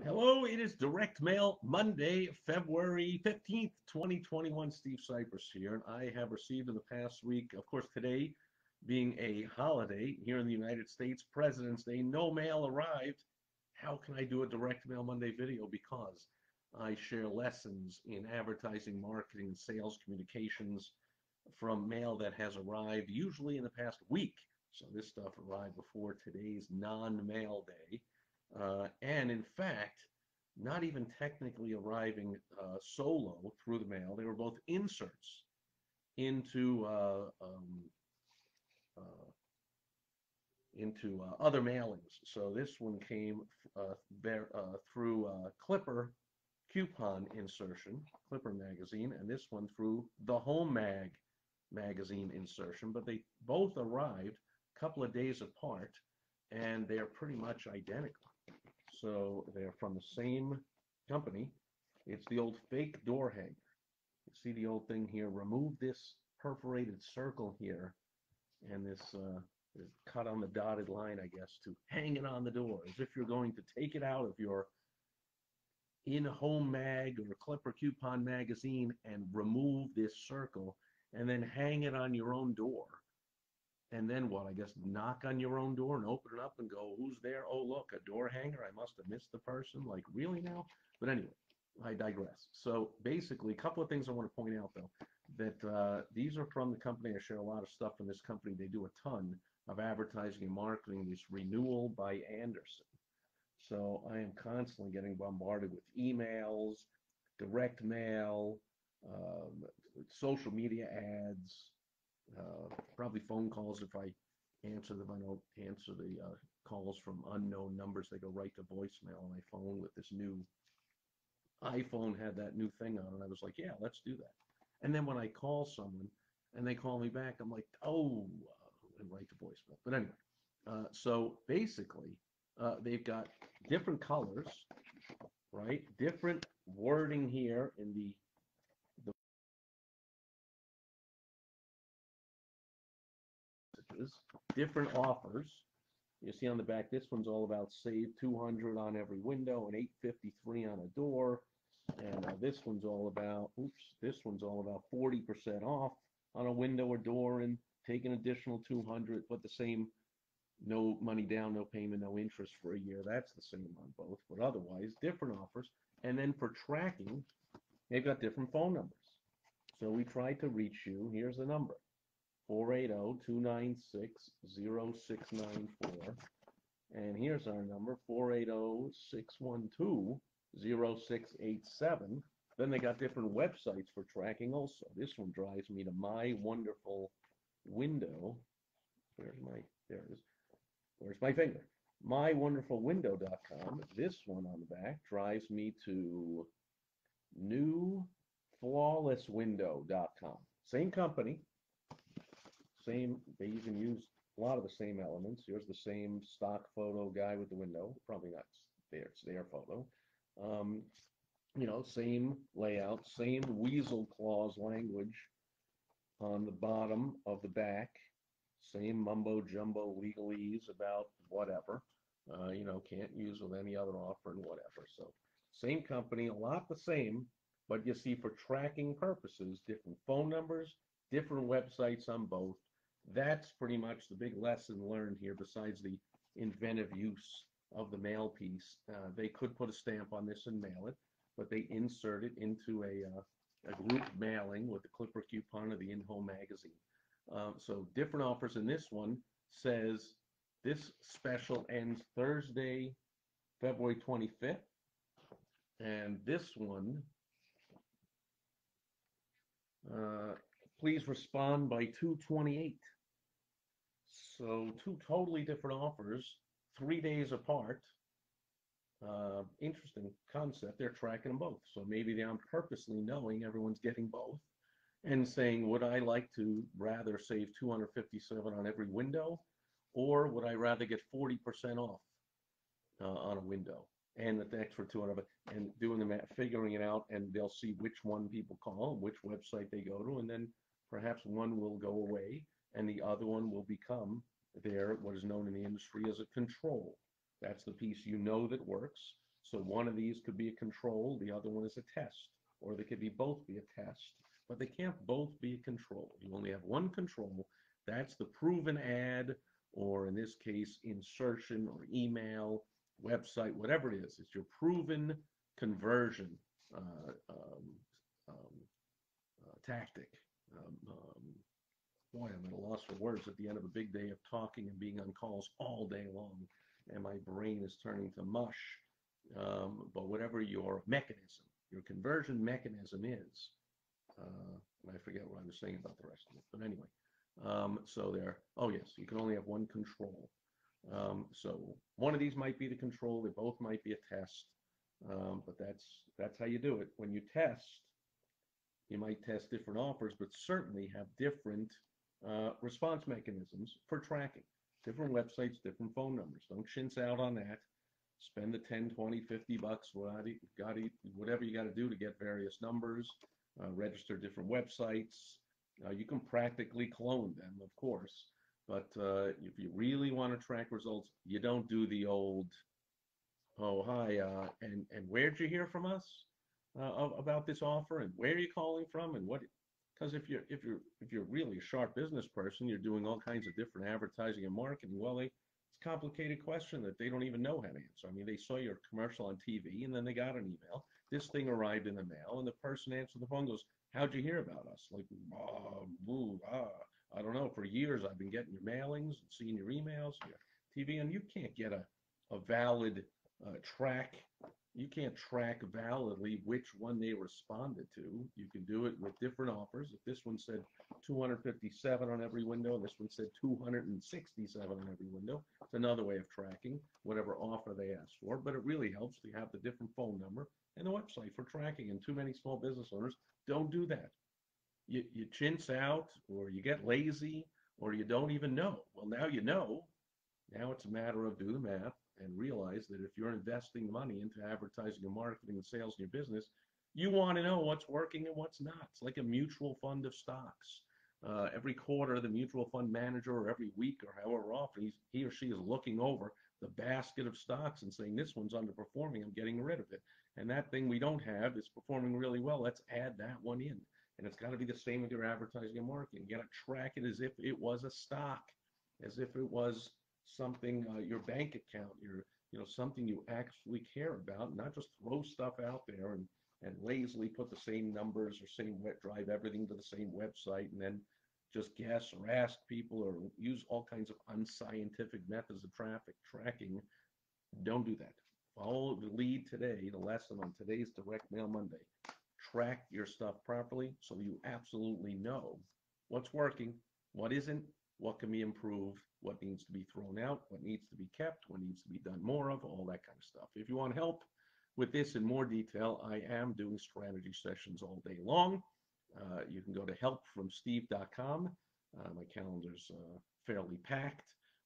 Hello, it is Direct Mail Monday, February 15th, 2021. Steve Sipress here, and I have received in the past week, of course, today being a holiday here in the United States, President's Day, no mail arrived. How can I do a Direct Mail Monday video? Because I share lessons in advertising, marketing, and sales communications from mail that has arrived usually in the past week. So this stuff arrived before today's non-mail day. Uh, and in fact, not even technically arriving uh, solo through the mail. They were both inserts into uh, um, uh, into uh, other mailings. So this one came uh, there through Clipper coupon insertion, Clipper magazine, and this one through the Home Mag magazine insertion. But they both arrived a couple of days apart, and they're pretty much identical. So they're from the same company. It's the old fake door hanger. You see the old thing here? Remove this perforated circle here and this uh, cut on the dotted line, I guess, to hang it on the door as if you're going to take it out of your in-home mag or Clipper coupon magazine and remove this circle and then hang it on your own door and then what? I guess knock on your own door and open it up and go, who's there? Oh, look, a door hanger. I must have missed the person. Like, really now? But anyway, I digress. So basically, a couple of things I want to point out, though, that uh, these are from the company. I share a lot of stuff from this company. They do a ton of advertising and marketing. This renewal by Andersen. So I am constantly getting bombarded with emails, direct mail, um, social media ads, uh, probably phone calls if I answer them. I don't answer the uh, calls from unknown numbers. They go right to voicemail on my phone with this new iPhone had that new thing on and I was like, yeah, let's do that. And then when I call someone and they call me back, I'm like, oh, uh, and right to voicemail. But anyway, uh, so basically, uh, they've got different colors, right? Different wording here in the different offers. You see on the back, this one's all about save 200 on every window and 853 on a door. And uh, this one's all about, oops, this one's all about 40% off on a window or door and take an additional 200, but the same, no money down, no payment, no interest for a year. That's the same on both, but otherwise different offers. And then for tracking, they've got different phone numbers. So we tried to reach you. Here's the number. 480-296-0694. And here's our number, 480-612-0687. Then they got different websites for tracking also. This one drives me to my wonderful window. Where's my, there it is. Where's my finger? mywonderfulwindow.com. This one on the back drives me to new newflawlesswindow.com. Same company, same, they even use a lot of the same elements. Here's the same stock photo guy with the window. Probably not there, it's their photo. Um, you know, same layout, same weasel clause language on the bottom of the back, same mumbo jumbo legalese about whatever. Uh, you know, can't use with any other offer and whatever. So same company, a lot the same, but you see for tracking purposes, different phone numbers, different websites on both, that's pretty much the big lesson learned here besides the inventive use of the mail piece. Uh, they could put a stamp on this and mail it, but they insert it into a, uh, a group mailing with the Clipper coupon of the in-home magazine. Uh, so different offers in this one says this special ends Thursday, February 25th. And this one, uh, please respond by 228. So two totally different offers, three days apart. Uh, interesting concept. They're tracking them both. So maybe they're purposely knowing everyone's getting both and saying, would I like to rather save 257 on every window or would I rather get 40% off uh, on a window and the extra 200 and doing the math, figuring it out and they'll see which one people call, which website they go to, and then perhaps one will go away and the other one will become there what is known in the industry as a control. That's the piece you know that works. So one of these could be a control, the other one is a test, or they could be both be a test, but they can't both be a control. You only have one control. That's the proven ad, or in this case, insertion or email, website, whatever it is. It's your proven conversion uh, um, um, uh, tactic. Um, um, boy, I'm at a loss for words at the end of a big day of talking and being on calls all day long, and my brain is turning to mush. Um, but whatever your mechanism, your conversion mechanism is, uh, and I forget what I was saying about the rest of it. But anyway, um, so there. Oh yes, you can only have one control. Um, so one of these might be the control. They both might be a test. Um, but that's that's how you do it. When you test, you might test different offers, but certainly have different uh, response mechanisms for tracking. Different websites, different phone numbers. Don't chintz out on that. Spend the 10, 20, 50 bucks, whatever you got to do to get various numbers, uh, register different websites. Uh, you can practically clone them, of course, but uh, if you really want to track results, you don't do the old Oh, hi. Uh, and and where'd you hear from us about this offer, and where are you calling from, and what? Because if you're if you're if you're really a sharp business person, you're doing all kinds of different advertising and marketing. Well, they, it's a complicated question that they don't even know how to answer. I mean, they saw your commercial on TV, and then they got an email. This thing arrived in the mail, and the person answered the phone goes, "How'd you hear about us?" Like, ah, boo, ah, I don't know. For years, I've been getting your mailings and seeing your emails, your TV, and you can't get a a valid uh, track, you can't track validly which one they responded to. You can do it with different offers. If this one said 257 on every window, this one said 267 on every window, it's another way of tracking whatever offer they asked for. But it really helps to have the different phone number and the website for tracking. And too many small business owners don't do that. You, you chintz out, or you get lazy, or you don't even know. Well, now you know. Now it's a matter of do the math and realize that if you're investing money into advertising and marketing and sales in your business, you want to know what's working and what's not. It's like a mutual fund of stocks. Uh, every quarter, the mutual fund manager, or every week, or however often, he or she is looking over the basket of stocks and saying, This one's underperforming, I'm getting rid of it. And that thing we don't have is performing really well. Let's add that one in. And it's got to be the same with your advertising and marketing. You got to track it as if it was a stock, as if it was something, uh, your bank account, your, you know, something you actually care about, not just throw stuff out there and, and lazily put the same numbers or same wet drive everything to the same website and then just guess or ask people or use all kinds of unscientific methods of traffic tracking. Don't do that. Follow the lead today, the lesson on today's Direct Mail Monday. Track your stuff properly so you absolutely know what's working, what isn't, what can be improved, what needs to be thrown out, what needs to be kept, what needs to be done more of, all that kind of stuff. If you want help with this in more detail, I am doing strategy sessions all day long. Uh, you can go to helpfromsteve.com. Uh, my calendar's uh, fairly packed,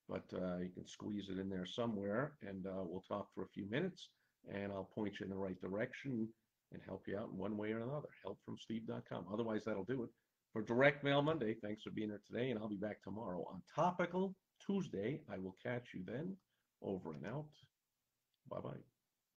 but uh, you can squeeze it in there somewhere, and uh, we'll talk for a few minutes, and I'll point you in the right direction and help you out in one way or another. Helpfromsteve.com. Otherwise, that'll do it for Direct Mail Monday. Thanks for being here today, and I'll be back tomorrow on Topical Tuesday. I will catch you then. Over and out. Bye bye.